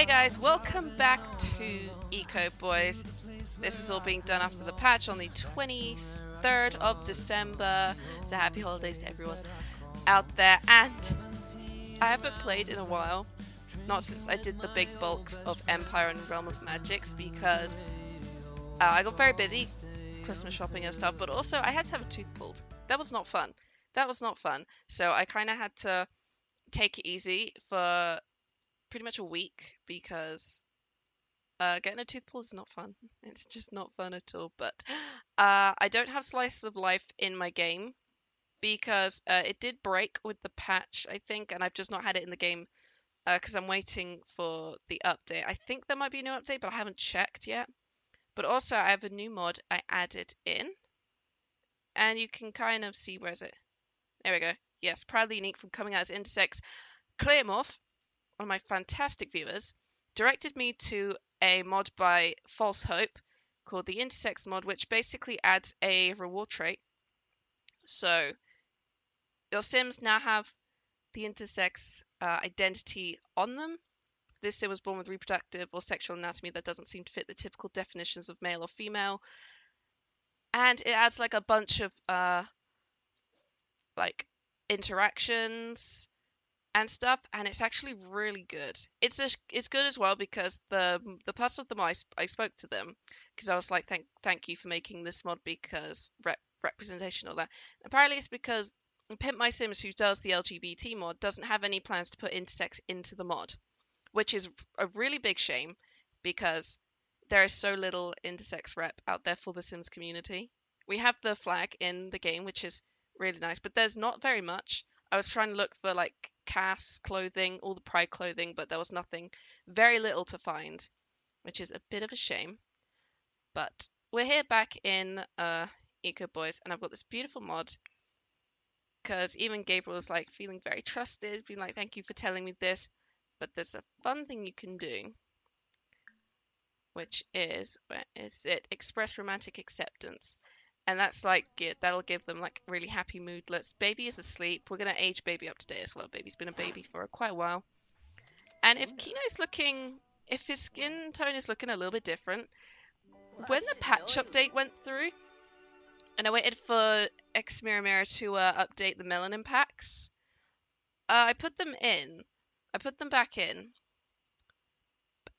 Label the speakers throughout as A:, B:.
A: Hey guys, welcome back to Eco Boyz. This is all being done after the patch on the 23rd of December. So happy holidays to everyone out there. And I haven't played in a while, not since I did the big bulks of Empire and Realm of Magics because uh, I got very busy Christmas shopping and stuff, but also I had to have a tooth pulled. That was not fun. That was not fun. So I kind of had to take it easy for pretty much a week because uh, getting a tooth pull is not fun. It's just not fun at all. But uh, I don't have slices of life in my game because uh, it did break with the patch, I think, and I've just not had it in the game because I'm waiting for the update. I think there might be a new update, but I haven't checked yet. But also, I have a new mod I added in, and you can kind of see where's it. There we go. Yes, proudly unique from coming out as intersex. Clearmorph, one of my fantastic viewers, directed me to a mod by False Hope called the Intersex mod, which basically adds a reward trait. So your Sims now have the intersex uh, identity on them. This sim was born with reproductive or sexual anatomy that doesn't seem to fit the typical definitions of male or female. And it adds like a bunch of uh, like interactions and stuff and it's actually really good. It's a, it's good as well because the the person of them I, I spoke to them because I was like thank thank you for making this mod because rep, representation all that. Apparently it's because Pimp My Sims who does the LGBT mod doesn't have any plans to put intersex into the mod which is a really big shame because there is so little intersex rep out there for the Sims community. We have the flag in the game which is really nice but there's not very much. I was trying to look for like CAS clothing, all the Pride clothing, but there was nothing, very little to find, which is a bit of a shame. But we're here back in uh, Eco Boyz, and I've got this beautiful mod because even Gabriel is like feeling very trusted, being like, "Thank you for telling me this." But there's a fun thing you can do, which is where is it? Express romantic acceptance and that's like that'll give them like really happy moodlets. Baby is asleep. We're gonna age baby up today as well. Baby's been a baby for quite a while. And if Kino's looking, if his skin tone is looking a little bit different, when the patch update went through, and I waited for xmiramira to uh, update the melanin packs, uh, I put them in. I put them back in.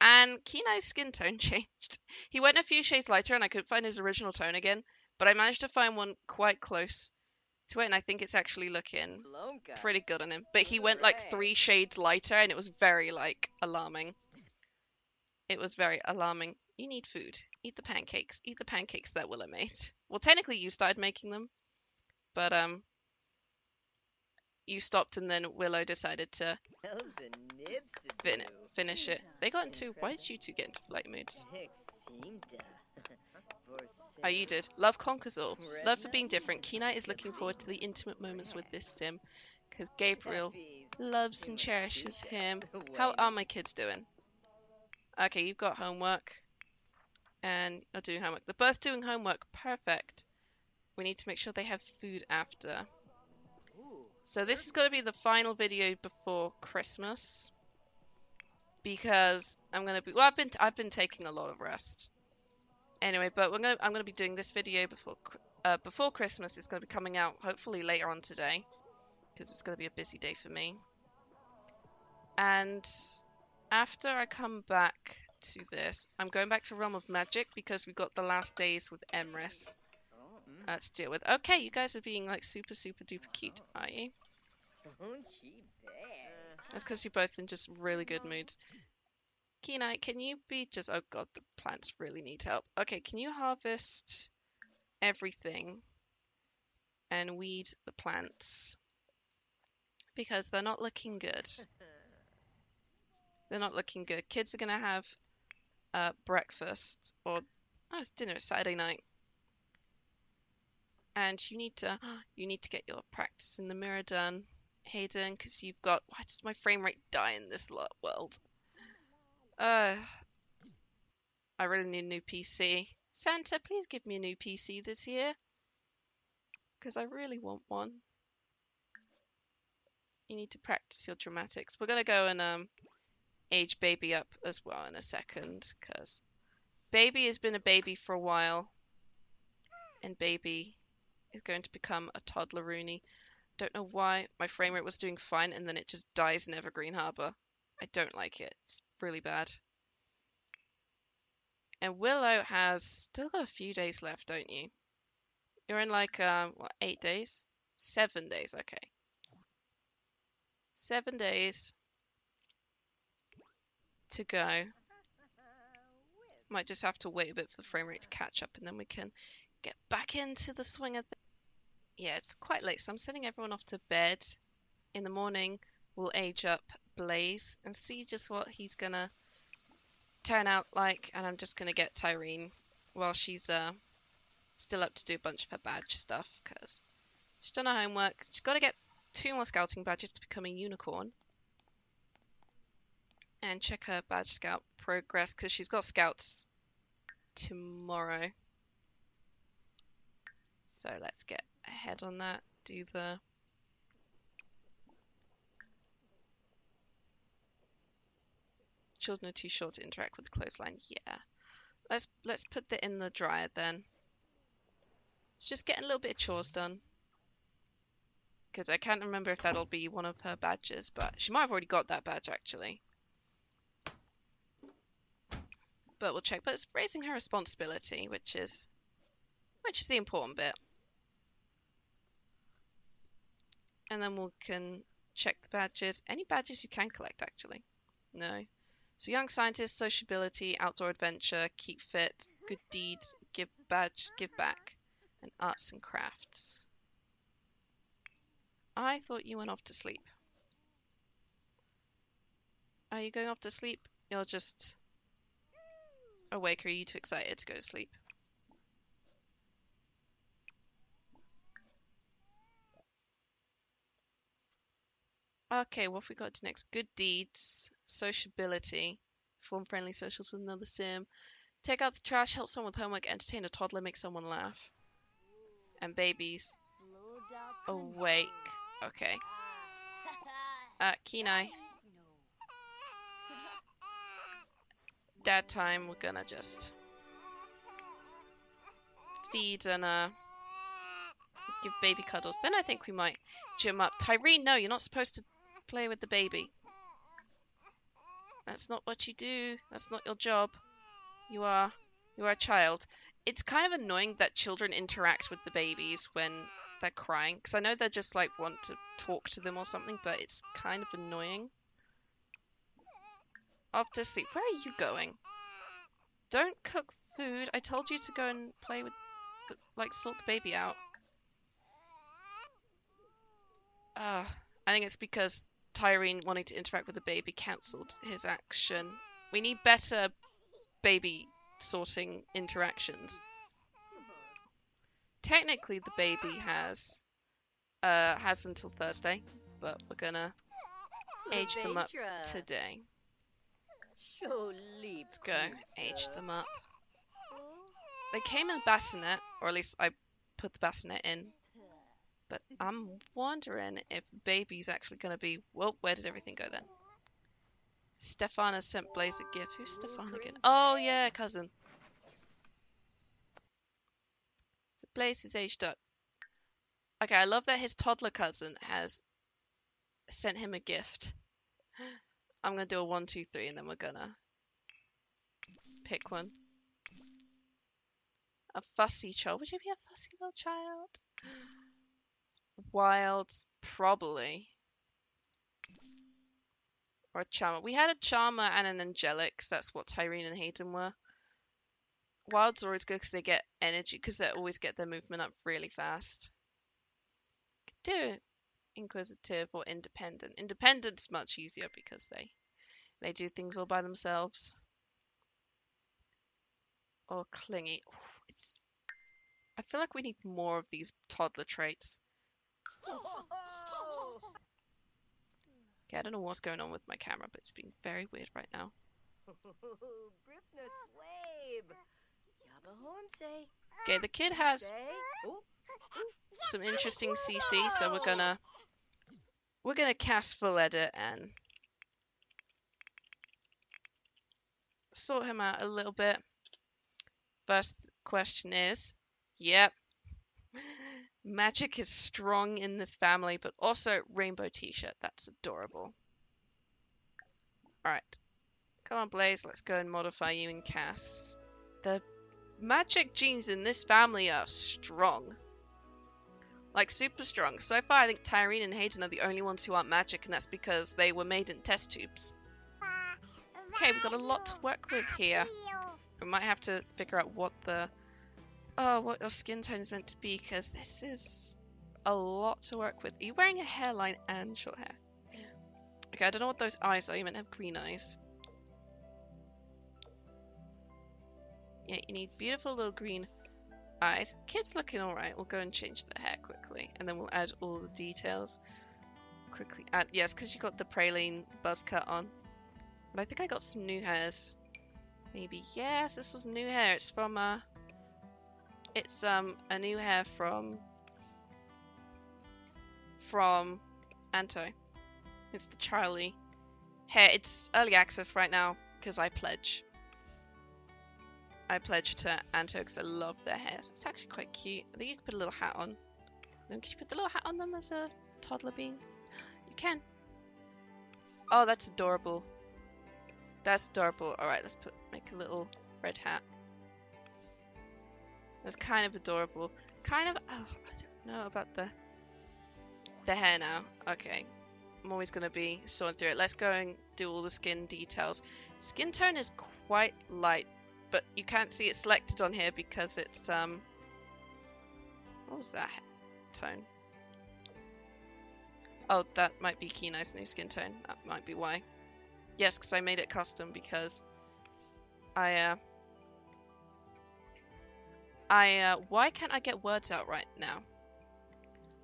A: And Kino's skin tone changed. He went a few shades lighter and I couldn't find his original tone again. But I managed to find one quite close to it, and I think it's actually looking pretty good on him. But he went like three shades lighter, and it was very like alarming. It was very alarming. You need food. Eat the pancakes. Eat the pancakes that Willow made. Well, technically you started making them, but um, you stopped, and then Willow decided to fin finish it. They got into. Why did you two get into flight moods? Oh, you did. Love conquers all. Love for being different. Kenai is looking forward to the intimate moments with this sim because Gabriel loves and cherishes him. How are my kids doing? Okay, you've got homework and you're doing homework. They're both doing homework. Perfect. We need to make sure they have food after. So this is going to be the final video before Christmas because I'm going to be well I've been I've been taking a lot of rest Anyway, but we're gonna, I'm going to be doing this video before uh, before Christmas. It's going to be coming out hopefully later on today because it's going to be a busy day for me. And after I come back to this, I'm going back to Realm of Magic because we've got the last days with Emrys uh, to deal with. Okay, you guys are being like super, super duper cute, are you? That's because you're both in just really good moods. Kenai, can you be just... Oh god, the plants really need help. Okay, can you harvest everything and weed the plants? Because they're not looking good. They're not looking good. Kids are going to have uh, breakfast or... Oh, it's dinner. It's Saturday night. And you need to you need to get your practice in the mirror done, Hayden, because you've got... Why does my frame rate die in this world? Uh, I really need a new PC. Santa, please give me a new PC this year. Because I really want one. You need to practice your dramatics. We're going to go and um, age baby up as well in a second because baby has been a baby for a while and baby is going to become a toddler Rooney. Don't know why my frame rate was doing fine and then it just dies in Evergreen Harbor. I don't like it. It's really bad. And Willow has still got a few days left, don't you? You're in like um what eight days? Seven days, okay. Seven days to go. Might just have to wait a bit for the frame rate to catch up and then we can get back into the swing of. Yeah, it's quite late, so I'm sending everyone off to bed. In the morning, we'll age up Blaze and see just what he's gonna turn out like. And I'm just gonna get Tyreen while she's uh still up to do a bunch of her badge stuff because she's done her homework. She's got to get two more scouting badges to become a unicorn. And check her badge scout progress because she's got scouts tomorrow. So let's get ahead on that. Do the children are too short to interact with the clothesline. Yeah. Let's let's put that in the dryer then. It's just getting a little bit of chores done. Because I can't remember if that'll be one of her badges, but she might have already got that badge actually. But we'll check. But it's raising her responsibility, which is which is the important bit. And then we can check the badges. Any badges you can collect actually. No. So young scientist, sociability, outdoor adventure, keep fit, good deeds, give badge, give back, and arts and crafts. I thought you went off to sleep. Are you going off to sleep? You're just awake. Are you too excited to go to sleep? Okay, what have we got next? Good deeds, sociability, form friendly socials with another sim, take out the trash, help someone with homework, entertain a toddler, make someone laugh. And babies. Awake. Okay. Uh, Kenai. Dad time, we're gonna just feed and uh give baby cuddles. Then I think we might gym up. Tyreen, no, you're not supposed to play with the baby. That's not what you do. That's not your job. You are you are a child. It's kind of annoying that children interact with the babies when they're crying because I know they just like want to talk to them or something, but it's kind of annoying. Off to sleep. Where are you going? Don't cook food. I told you to go and play with, the, like, sort the baby out. Uh, I think it's because Tyreen wanting to interact with the baby cancelled his action. We need better baby sorting interactions. Technically, the baby has uh, has until Thursday, but we're gonna age them up today. Let's go age them up. They came in a bassinet, or at least I put the bassinet in. But mm-hmm. I'm wondering if baby's actually going to be... Well, where did everything go then? Stefana sent Blaze a gift. Who's Stefana again? Oh, yeah, cousin. So Blaze is aged up. Okay, I love that his toddler cousin has sent him a gift. I'm gonna do a one, two, three, and then we're gonna pick one. A fussy child. Would you be a fussy little child? Wild, probably. Or a charmer. We had a charmer and an angelic, so that's what Tyrene and Hayden were. Wilds are always good because they get energy, because they always get their movement up really fast. Could do inquisitive or independent. Independent's much easier because they they do things all by themselves. Or clingy. It's I feel like we need more of these toddler traits. Okay, I don't know what's going on with my camera, but it's being very weird right now. Okay, the kid has some interesting CC, so we're gonna we're gonna CAS edit and sort him out a little bit. First question is, yep, magic is strong in this family, but also rainbow t-shirt. That's adorable. Alright. Come on, Blaze, let's go and modify you in CAS. The magic genes in this family are strong. Like, super strong. So far, I think Tyreen and Hayden are the only ones who aren't magic, and that's because they were made in test tubes. Okay, we've got a lot to work with here. We might have to figure out what the... Oh, what your skin tone is meant to be, because this is a lot to work with. Are you wearing a hairline and short hair? Okay, I don't know what those eyes are. You meant to have green eyes. Yeah, you need beautiful little green eyes. Kid's looking alright. We'll go and change the hair quickly. And then we'll add all the details. Quickly add, yes, because you got the praline buzz cut on. But I think I got some new hairs. Maybe, yes, this is new hair. It's from, uh, it's, um, a new hair from, from Anto. It's the Charlie hair. It's early access right now because I pledge. I pledge to Anto because I love their hair. It's actually quite cute. I think you could put a little hat on. Could you put the little hat on them as a toddler being? You can. Oh, that's adorable. That's adorable. Alright, let's put make a little red hat. That's kind of adorable. Kind of, oh, I don't know about the the hair now. Okay, I'm always going to be sawing through it. Let's go and do all the skin details. Skin tone is quite light, but you can't see it selected on here because it's, um, what was that tone? Oh, that might be Kenai's new skin tone. That might be why. Yes, because I made it custom because I, uh, I, uh, why can't I get words out right now?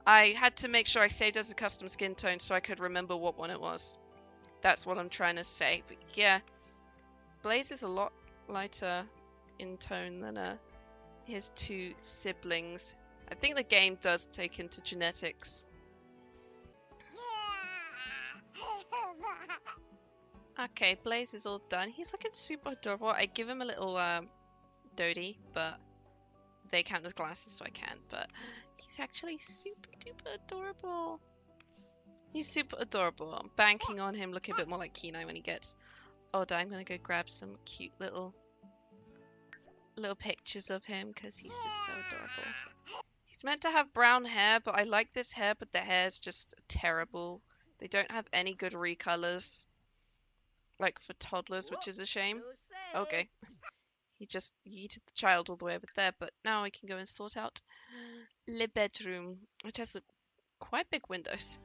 A: I had to make sure I saved as a custom skin tone so I could remember what one it was. That's what I'm trying to say. But yeah, Blaze is a lot lighter in tone than uh, his two siblings. I think the game does take into genetics. Okay, Blaze is all done. He's looking super adorable. I give him a little um, doty, but they count as glasses, so I can't. But He's actually super duper adorable. He's super adorable. I'm banking on him looking a bit more like Kenai when he gets older. I'm gonna go grab some cute little little pictures of him because he's just so adorable. He's meant to have brown hair, but I like this hair, but the hair's just terrible. They don't have any good recolors. Like for toddlers, which is a shame. Okay. He just yeeted the child all the way over there, but now I can go and sort out the bedroom, which has quite big windows.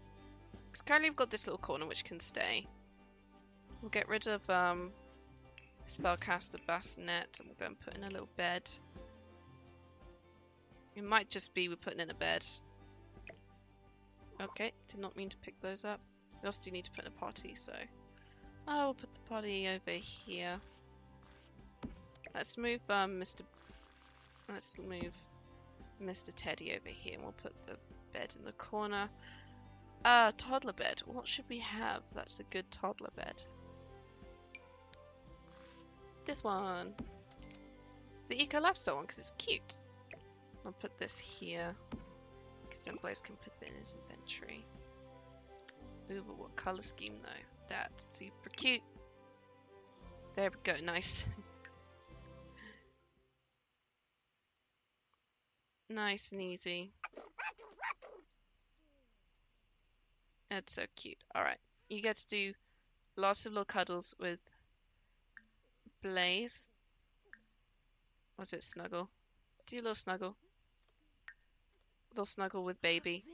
A: Because currently we've got this little corner which can stay. We'll get rid of um, spellcaster bassinet and we'll go and put in a little bed. It might just be we're putting in a bed. Okay, did not mean to pick those up. We also do need to put in a potty, so... Oh, we'll put the potty over here. Let's move um, Mr. Let's move Mr. Teddy over here and we'll put the bed in the corner. Uh, toddler bed. What should we have? That's a good toddler bed. This one. The Eco Lifestyle one because it's cute. I'll put this here because Blaze can put it in his inventory. Ooh, but what color scheme though? That's super cute. There we go, nice. Nice and easy. That's so cute. Alright, you get to do lots of little cuddles with Blaze. Was it snuggle? Do a little snuggle. Little snuggle with baby.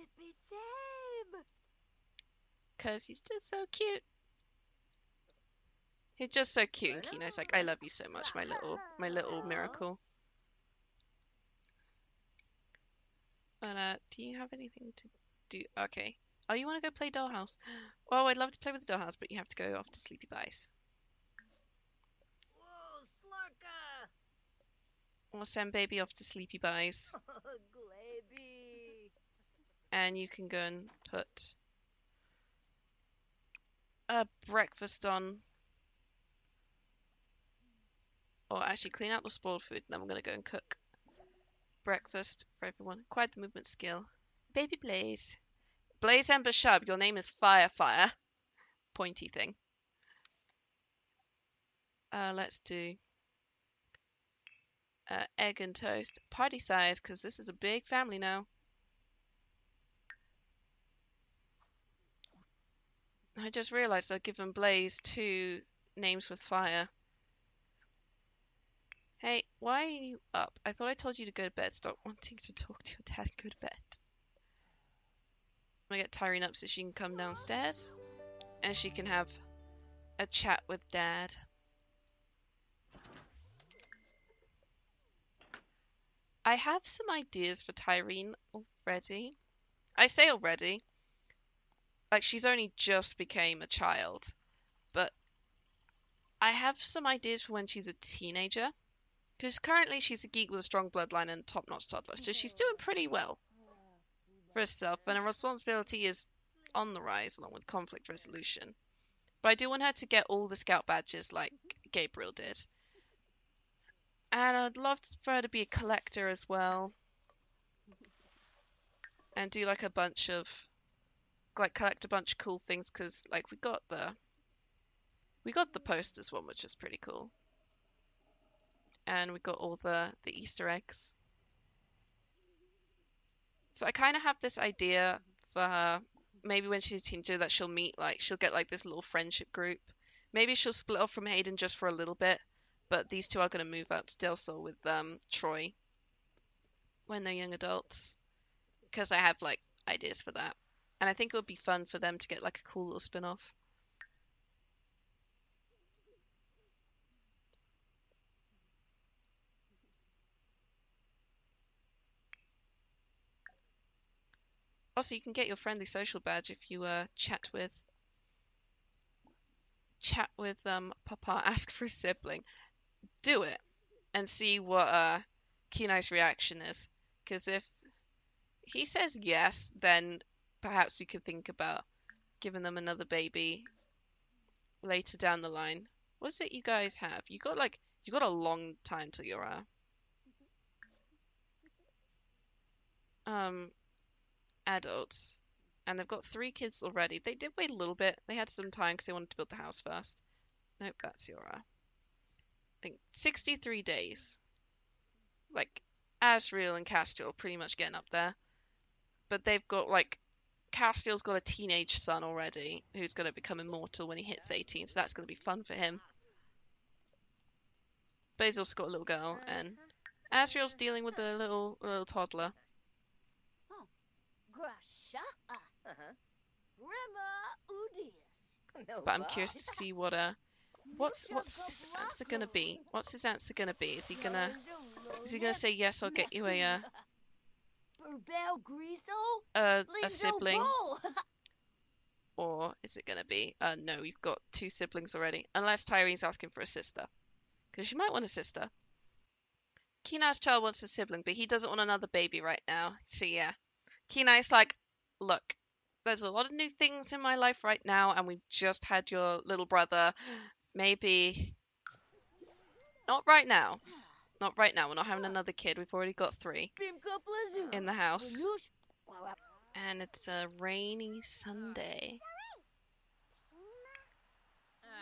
A: Cause he's just so cute. He's just so cute and Kino's like, I love you so much, my little my little miracle. But, uh, do you have anything to do? Okay. Oh, you want to go play Dollhouse? Well, I'd love to play with the Dollhouse, but you have to go off to Sleepy Buys.
B: Whoa, Slurka!
A: We'll send baby off to Sleepy Buys.
B: Glaby!
A: And you can go and put a breakfast on Or actually clean out the spoiled food, and then we're gonna go and cook breakfast for everyone. Acquired the movement skill. Baby Blaze. Blaze Ember Shub, your name is Fire Fire. Pointy thing. Uh, let's do uh, egg and toast. Party size, because this is a big family now. I just realised I've given Blaze two names with fire. Hey, why are you up? I thought I told you to go to bed. Stop wanting to talk to your dad go to bed. I'm gonna get Tyrene up so she can come downstairs. And she can have a chat with dad. I have some ideas for Tyrene already. I say already. Like, she's only just became a child. But I have some ideas for when she's a teenager. Because currently she's a geek with a strong bloodline and top-notch toddler. So she's doing pretty well for herself. And her responsibility is on the rise along with conflict resolution. But I do want her to get all the scout badges like Gabriel did. And I'd love for her to be a collector as well. And do like a bunch of like collect a bunch of cool things because like we got the we got the posters one which was pretty cool. And we got all the the Easter eggs. So I kind of have this idea for her maybe when she's a teenager that she'll meet like she'll get like this little friendship group. Maybe she'll split off from Hayden just for a little bit, but these two are going to move out to Del Sol with um, Troy when they're young adults because I have like ideas for that. And I think it would be fun for them to get like a cool little spin-off. Also, you can get your friendly social badge if you uh, chat with chat with um Papa, ask for a sibling. Do it and see what uh Kenai's reaction is. Because if he says yes, then perhaps you could think about giving them another baby later down the line. What is it you guys have? You got like you got a long time till you're uh um adults, and they've got three kids already. They did wait a little bit. They had some time because they wanted to build the house first. Nope, that's your, uh, I think 63 days. Like, Asriel and Castiel pretty much getting up there. But they've got, like, Castiel's got a teenage son already who's going to become immortal when he hits 18, so that's going to be fun for him. Basil's got a little girl, and Asriel's dealing with a little, a little toddler. But I'm curious to see what uh what's what's his answer gonna be? What's his answer gonna be? Is he gonna is he gonna say yes? I'll get you a uh,
B: Burbel Griso?
A: a, a sibling, or is it gonna be uh no? You've got two siblings already, unless Tyrene's asking for a sister, because she might want a sister. Kenai's child wants a sibling, but he doesn't want another baby right now. So yeah, Kenai's like, look, there's a lot of new things in my life right now, and we've just had your little brother. Maybe not right now. Not right now. We're not having another kid. We've already got three in the house, and it's a rainy Sunday,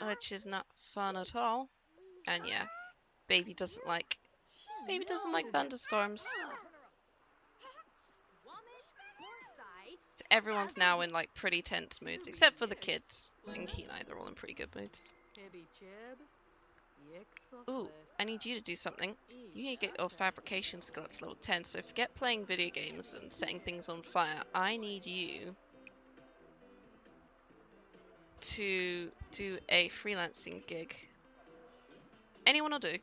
A: which is not fun at all. And yeah, baby doesn't like baby doesn't like thunderstorms. So everyone's now in like pretty tense moods, except for the kids and Kenai. They're all in pretty good moods. Ooh, I need you to do something. You need to get your fabrication skill up to level 10, so forget playing video games and setting things on fire. I need you to do a freelancing gig. Anyone will do.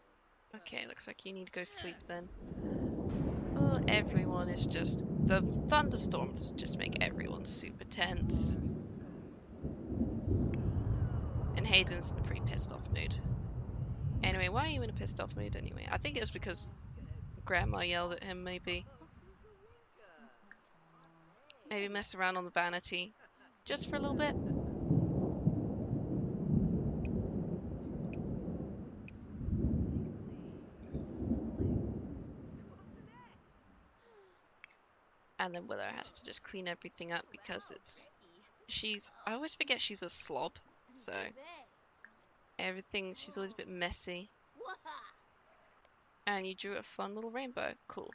A: Okay, looks like you need to go sleep then. Oh, everyone is just... The thunderstorms just make everyone super tense. And Hayden's in a pretty pissed off mood. Anyway, why are you in a pissed off mood anyway? I think it was because Grandma yelled at him, maybe. Maybe mess around on the vanity. Just for a little bit. And then Willow has to just clean everything up because it's she's I always forget she's a slob, so everything she's always a bit messy. And you drew a fun little rainbow. Cool.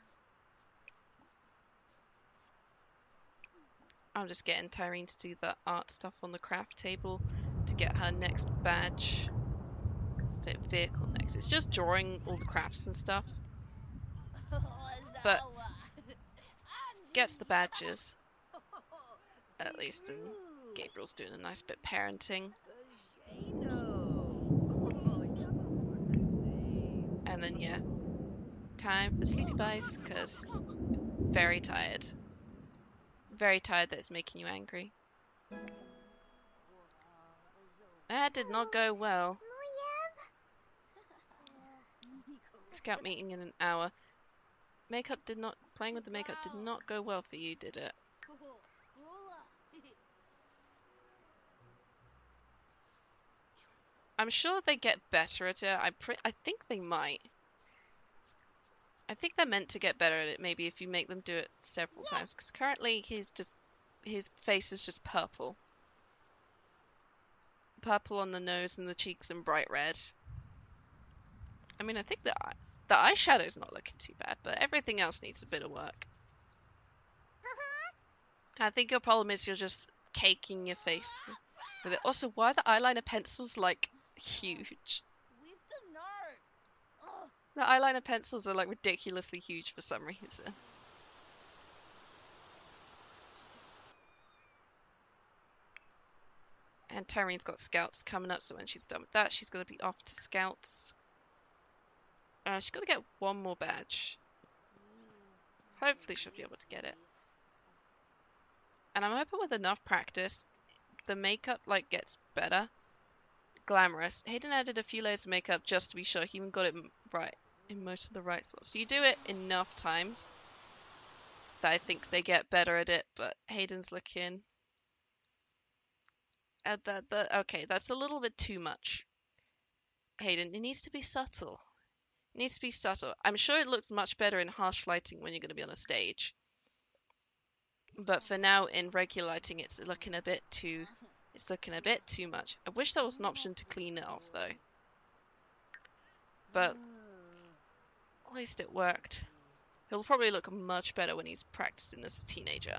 A: I'm just getting Tyrene to do the art stuff on the craft table to get her next badge. Vehicle next. It's just drawing all the crafts and stuff. But gets the badges. At least, and Gabriel's doing a nice bit parenting. And then, yeah, time for sleepy buys, because very tired. Very tired that it's making you angry. That did not go well. Scout meeting in an hour. Makeup did not, playing with the makeup did not go well for you, did it? I'm sure they get better at it. I I think they might. I think they're meant to get better at it. Maybe if you make them do it several times, because currently he's just his face is just purple, purple on the nose and the cheeks and bright red. I mean, I think eye the eyeshadow's not looking too bad, but everything else needs a bit of work. I think your problem is you're just caking your face with it. Also, why are the eyeliner pencils like huge? The eyeliner pencils are like ridiculously huge for some reason. And Tyrene's got scouts coming up, so when she's done with that, she's going to be off to scouts. Uh, she's got to get one more badge. Hopefully she'll be able to get it. And I'm hoping with enough practice, the makeup like gets better. Glamorous. Hayden added a few layers of makeup just to be sure he even got it right in most of the right spots. So you do it enough times that I think they get better at it, but Hayden's looking at that, that okay, that's a little bit too much. Hayden, it needs to be subtle. Needs to be subtle. I'm sure it looks much better in harsh lighting when you're going to be on a stage. But for now, in regular lighting, it's looking a bit too... It's looking a bit too much. I wish there was an option to clean it off, though. But at least it worked. He'll probably look much better when he's practicing as a teenager.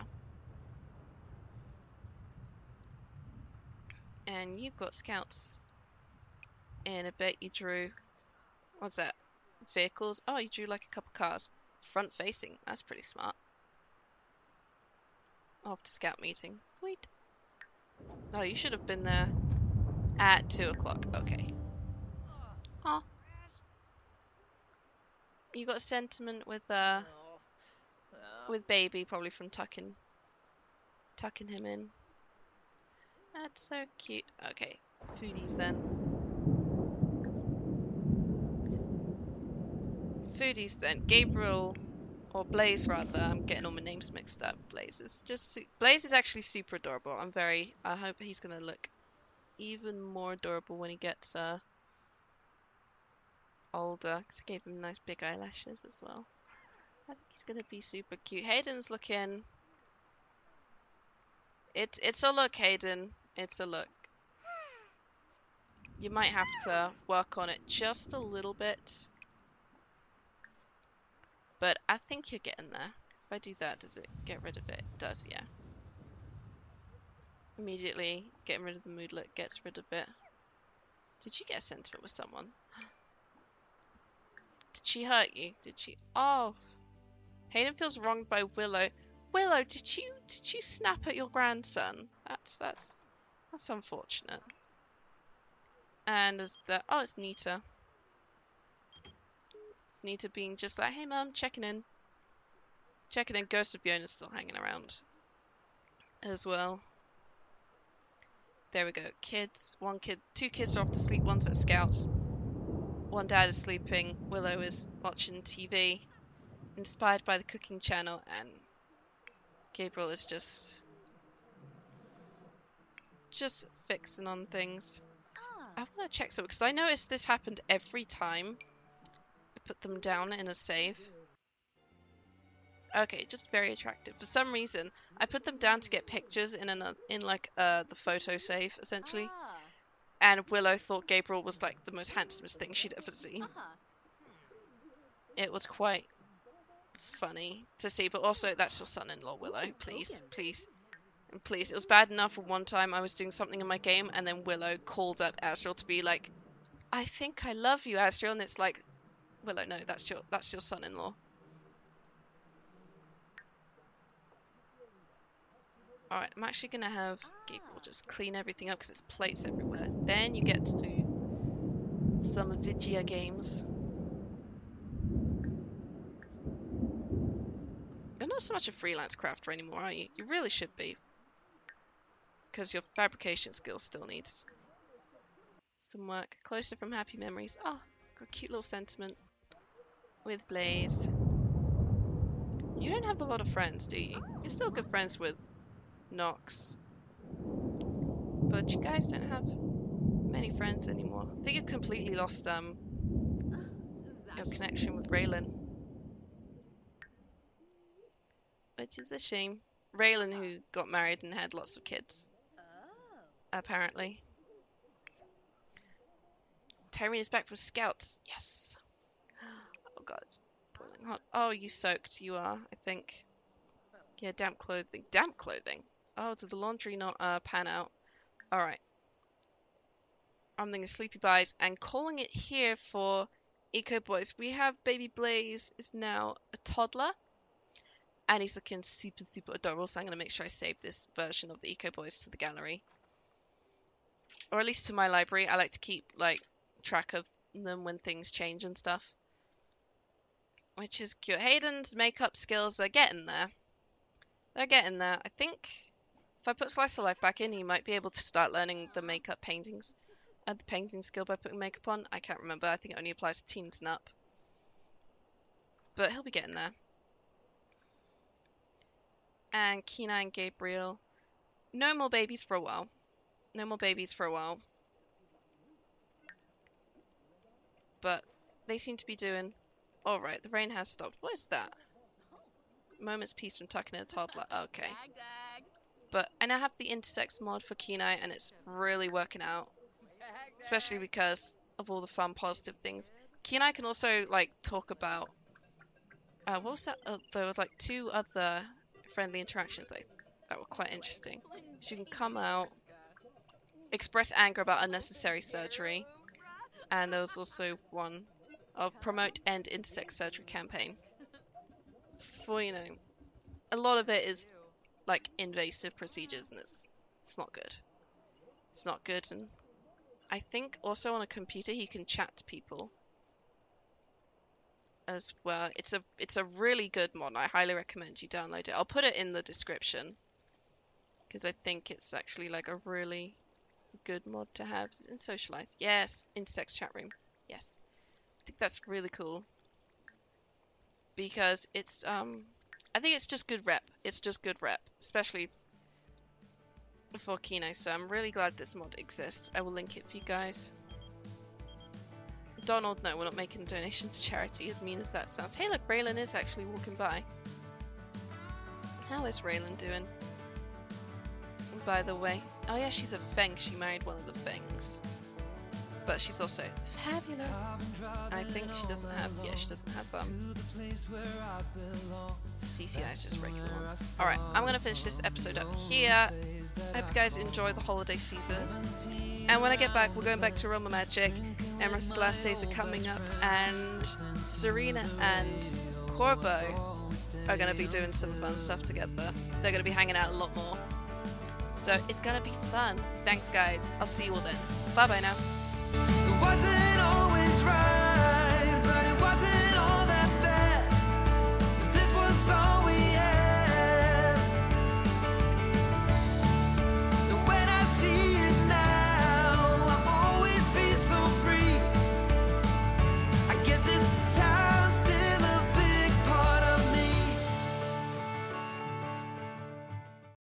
A: And you've got scouts. In a bit you drew... What's that? Vehicles? Oh, you drew like a couple cars. Front facing. That's pretty smart. To scout meeting. Sweet. Oh, you should have been there at 2 o'clock. Okay. Oh. You got sentiment with, uh, with baby, probably from tucking, tucking him in. That's so cute. Okay, foodies then. Foodies then. Gabriel, or Blaze rather. I'm getting all my names mixed up. Blaze is just Blaze is actually super adorable. I'm very. I hope he's gonna look even more adorable when he gets uh older. Cause I gave him nice big eyelashes as well. I think he's gonna be super cute. Hayden's looking. It's it's a look, Hayden. It's a look. You might have to work on it just a little bit. But I think you're getting there. If I do that, does it get rid of it? It does, yeah. Immediately getting rid of the mood, moodlet gets rid of it. Did you get sentiment with someone? Did she hurt you? Did she? Oh. Hayden feels wronged by Willow. Willow, did you did you snap at your grandson? That's that's that's unfortunate. And is that oh it's Nita. It's Nita being just like, hey mum, checking in. Checking in, Ghost of Fiona's still hanging around. As well. There we go. Kids, one kid, two kids are off to sleep, one's at scouts. One dad is sleeping, Willow is watching TV, inspired by the cooking channel, and Gabriel is just just fixing on things. Ah. I want to check something because I noticed this happened every time put them down in a safe. Okay, just very attractive. For some reason, I put them down to get pictures in an in like uh the photo safe, essentially.
B: Ah.
A: And Willow thought Gabriel was like the most handsomest thing she'd ever seen.
B: Uh-huh.
A: It was quite funny to see, but also that's your son-in-law, Willow. Please, please, and please. It was bad enough for one time I was doing something in my game, and then Willow called up Asriel to be like, "I think I love you, Asriel," and it's like, Willow, no, that's your that's your son-in-law. Alright, I'm actually gonna have Gabriel just clean everything up because it's plates everywhere. Then you get to do some Vigia games. You're not so much a freelance crafter anymore, are you? You really should be. Because your fabrication skills still needs some work. Closer from happy memories. Oh, got a cute little sentiment with Blaze. You don't have a lot of friends, do you? You're still good friends with Nox. But you guys don't have many friends anymore. I think you completely lost um your connection with Raylan. Which is a shame. Raylan who got married and had lots of kids, apparently. Tyrene is back from scouts. Yes. Oh god, it's boiling hot. Oh, you soaked. You are, I think. Yeah, damp clothing. Damp clothing? Oh, did the laundry not uh, pan out? Alright. I'm thinking Sleepy Buys and calling it here for Eco Boyz. We have Baby Blaze is now a toddler. And he's looking super, super adorable. So I'm going to make sure I save this version of the Eco Boyz to the gallery. Or at least to my library. I like to keep, like, track of them when things change and stuff. Which is cute. Hayden's makeup skills are getting there. They're getting there. I think if I put Slice of Life back in, he might be able to start learning the makeup paintings. Uh, the painting skill by putting makeup on. I can't remember. I think it only applies to teens and up. But he'll be getting there. And Kina and Gabriel. No more babies for a while. No more babies for a while. But they seem to be doing alright. The rain has stopped. What is that? Moment's peace from tucking in a toddler. Okay. But I now have the intersex mod for Kenai and it's really working out. Especially because of all the fun positive things. Kenai can also like talk about uh, what was that? Uh, there was like two other friendly interactions I, that were quite interesting. She can come out, express anger about unnecessary surgery, and there was also one of promote end intersex surgery campaign. For you know, a lot of it is like invasive procedures, and it's it's not good. It's not good, and I think also on a computer he can chat to people as well. It's a it's a really good mod. I highly recommend you download it. I'll put it in the description because I think it's actually like a really good mod to have and socialize. Yes, intersex chat room. Yes, think that's really cool because it's um I think it's just good rep. It's just good rep, especially for Kino. So I'm really glad this mod exists. I will link it for you guys. Donald, no, we're not making a donation to charity, as mean as that sounds. Hey, look, Raylan is actually walking by. How is Raylan doing? By the way, oh yeah, she's a Feng. She married one of the Fengs, but she's also fabulous. I think she doesn't have. Yeah, she doesn't have um. CCI is just regular ones. All right, I'm gonna finish this episode up here. I hope you guys enjoy the holiday season. And when I get back, we're going back to Realm of Magic. Emerald's last days are coming up, and Serena and Corvo are going to be doing some fun stuff together. They're going to be hanging out a lot more. So it's going to be fun. Thanks, guys. I'll see you all then. Bye bye now
C: is right.